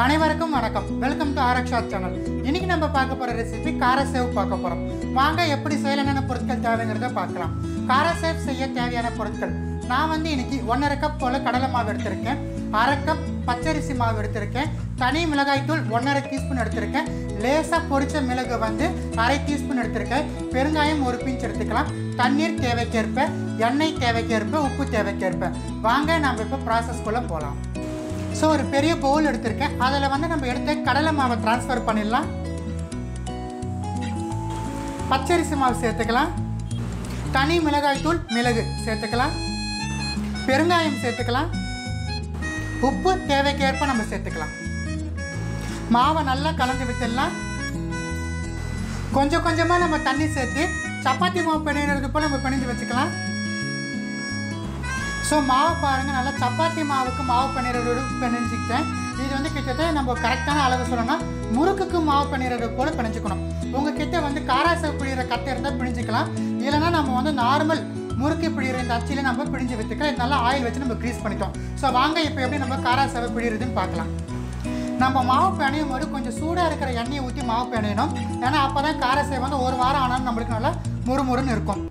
அனைவருக்கும் வணக்கம். Welcome to ஆரக்ஷா channel இன்னைக்கு நம்ம பார்க்க போற ரெசிபி கார சேவ் பார்க்க போறோம். வாங்க எப்படி செய்யல என்னென்ன பொருட்கள் தேவைங்கிறத பார்க்கலாம். கார சேவ் செய்ய தேவையான பொருட்கள். நான் வந்து இன்னைக்கு ஒன்றரை கப் போல கடலை மாவு எடுத்திருக்கேன். அரை கப் பச்சரிசி மாவு எடுத்திருக்கேன். தனி மிளகாய்த்தூள் ஒன்றரை டீஸ்பூன் எடுத்திருக்கேன். லேசாக பொரிச்ச மிளகு வந்து அரை டீஸ்பூன் எடுத்திருக்கேன். பெருங்காயம் ஒரு பிஞ்ச் எடுத்துக்கலாம். தண்ணீர் தேவைக்கேற்ப எண்ணெய் தேவைக்கேற்ப உப்பு தேவைக்கேற்ப. வாங்க நம்ம இப்போ ப்ராசஸ்குள்ளே போகலாம் ஸோ ஒரு பெரிய பவுல் எடுத்திருக்கேன். அதில் வந்து நம்ம எடுத்து கடலை மாவை ட்ரான்ஸ்ஃபர் பண்ணிடலாம். பச்சரிசி மாவு சேர்த்துக்கலாம். தனி மிளகாய் தூள் மிளகு சேர்த்துக்கலாம். பெருங்காயம் சேர்த்துக்கலாம். உப்பு தேவைக்கேற்ப நம்ம சேர்த்துக்கலாம். மாவை நல்லா கலந்து விட்டுடலாம். கொஞ்சம் கொஞ்சமாக நம்ம தண்ணி சேர்த்து சப்பாத்தி மாவு பிணையிறது போல் நம்ம பிணைஞ்சு வச்சுக்கலாம். ஸோ மாவு பாருங்கள் நல்லா சப்பாத்தி மாவுக்கு மாவு பண்ணிடுறது பிணைஞ்சிக்கிட்டேன். இது வந்து கிட்டத்தட்ட நம்ம கரெக்டான அளவு சொல்லணும்னா முறுக்குக்கு மாவு பண்ணிடுறது போல் பிணைஞ்சிக்கணும். உங்கள் கிட்டே வந்து காராசை பிழிகிற கட்டை இருந்தால் பிழிஞ்சிக்கலாம் இல்லைன்னா நம்ம வந்து நார்மல் முறுக்கு பிழிகிற இந்த அச்சியில் நம்ம பிழிஞ்சு வச்சுக்கலாம் இது நல்லா ஆயில் வச்சு நம்ம க்ரீஸ் பண்ணிட்டோம். ஸோ வாங்க இப்போ எப்படி நம்ம காராசாவை பிழிகிறதுன்னு பார்க்கலாம். நம்ம மாவு பிணையும் போது கொஞ்சம் சூடாக இருக்கிற எண்ணெயை ஊற்றி மாவு பிணையணும். ஏன்னா அப்போ தான் காரசேவை வந்து ஒரு வாரம் ஆனாலும் நம்மளுக்கு நல்லா முறுமுறுன்னு இருக்கும்.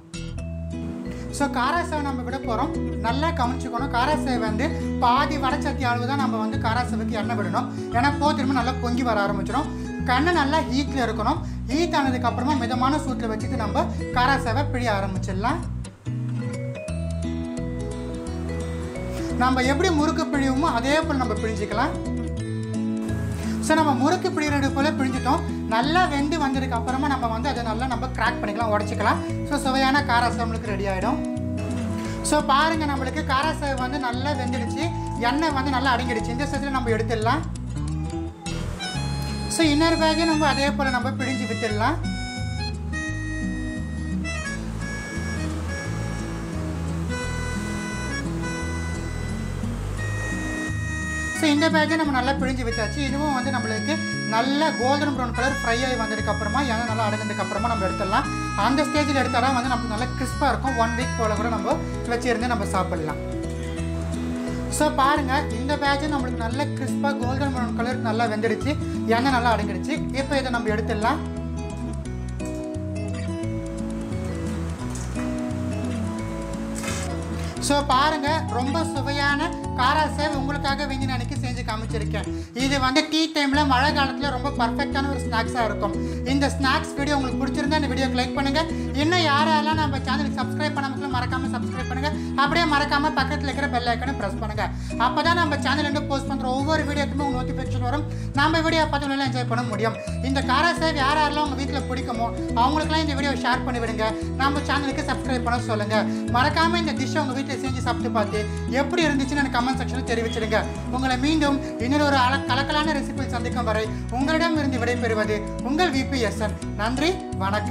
ஸோ காராசேவை நம்ம விட போகிறோம் நல்லா கவனிச்சுக்கணும். காராசேவை வந்து பாதி வடச்சத்தி அளவு தான் நம்ம வந்து காராசேவுக்கு எண்ணெய் விடணும். ஏன்னா போ திரும்ப நல்லா பொங்கி வர ஆரம்பிச்சிடும். கண்ணை நல்லா ஹீட்டில் இருக்கணும். ஹீட் ஆனதுக்கப்புறமா மிதமான சூட்டில் வச்சுட்டு நம்ம காராசேவை பிழிய ஆரம்பிச்சிடலாம். நம்ம எப்படி முறுக்கு பிழியுமோ அதே போல் நம்ம பிழிஞ்சிக்கலாம். ஸோ நம்ம முறுக்கு பிடிக்கிறது போல் பிழிஞ்சிட்டோம். நல்லா வெந்து வந்ததுக்கு அப்புறமா நம்ம வந்து அதை நல்லா நம்ம கிராக் பண்ணிக்கலாம் உடச்சிக்கலாம். ஸோ சுவையான காராசம் நம்மளுக்கு ரெடி ஆகிடும் ஸோ பாருங்கள் நம்மளுக்கு காராசேவ் வந்து நல்லா வெந்துடுச்சு. எண்ணெய் வந்து நல்லா அடங்கிடுச்சு. இந்த ஸ்டேஜில் நம்ம எடுத்துடலாம். ஸோ இன்னொரு பேக்கையும் நம்ம அதே போல் நம்ம பிழிஞ்சு வித்துடலாம். ஸோ இந்த பேக்கை நம்ம நல்லா பிழிஞ்சு வச்சாச்சு இதுவும் வந்து நம்மளுக்கு நல்ல கோல்டன் ப்ரௌன் கலர் ஃப்ரை ஆகி வந்ததுக்கு அப்புறமா எண்ணெய் நல்லா அடங்கினதுக்கு அப்புறமா நம்ம எடுத்துடலாம். அந்த ஸ்டேஜில் எடுத்தால் வந்து நமக்கு நல்லா கிறிஸ்பாக இருக்கும். ஒன் வீக் போல் கூட நம்ம வச்சிருந்து நம்ம சாப்பிடலாம். ஸோ பாருங்கள் இந்த பேட்சும் நம்மளுக்கு நல்ல கிறிஸ்பாக கோல்டன் ப்ரௌன் கலர் நல்லா வெந்துடுச்சு. எண்ணெய் நல்லா அடங்கிடுச்சு இப்போ இதை நம்ம எடுத்துடலாம். ஸோ பாருங்கள் ரொம்ப சுவையான காரா சேவ் உங்களுக்காக வேண்டி நான் செஞ்சு காமிச்சிருக்கேன். இது வந்து டீ டைமில் மழை காலத்தில் ரொம்ப பர்ஃபெக்டான ஒரு ஸ்நாக்ஸாக இருக்கும். இந்த ஸ்நாக்ஸ் வீடியோ உங்களுக்கு பிடிச்சிருந்தா இந்த வீடியோக்கு லைக் பண்ணுங்கள் இன்னும் யாரெல்லாம் நம்ம சேனலுக்கு சப்ஸ்கிரைப் பண்ணாமல் மறக்காமல் சப்ஸ்கிரைப் பண்ணுங்கள் அப்படியே மறக்காமல் பக்கத்தில் இருக்கிற பெல் ஐக்கனை ப்ரெஸ் பண்ணுங்கள் அப்போ தான் நம்ம சேனல் வந்து போஸ்ட் பண்ணுற ஒவ்வொரு வீடியோக்குமே உங்களுக்கு நோட்டிஃபிகேஷன் வரும். நம்ம வீடியோ பார்த்து நல்லா என்ஜாய் பண்ண முடியும். இந்த காரா சேவ் யார் யாரெல்லாம் உங்கள் வீட்டில் பிடிக்குமோ அவங்களுக்குலாம் இந்த வீடியோ ஷேர் பண்ணி விடுங்க. நம்ம சேனலுக்கு சப்ஸ்கிரைப் பண்ண சொல்லுங்கள் மறக்காமல் இந்த டிஷ்ஷை உங்கள் வீட்டில் செஞ்சு சாப்பிட்டு பார்த்து எப்படி இருந்துச்சுன்னு எனக்கு கமெண்ட் செக்ஷனில் தெரிவிச்சிடுங்க. உங்களை மீண்டும் இன்னொரு ஒரு அல கலக்கலான ரெசிபி சந்திக்கும் வரை உங்களிடம் இருந்து விடைபெறுவது உங்கள் விபிஎஸ்என் நன்றி வணக்கம்.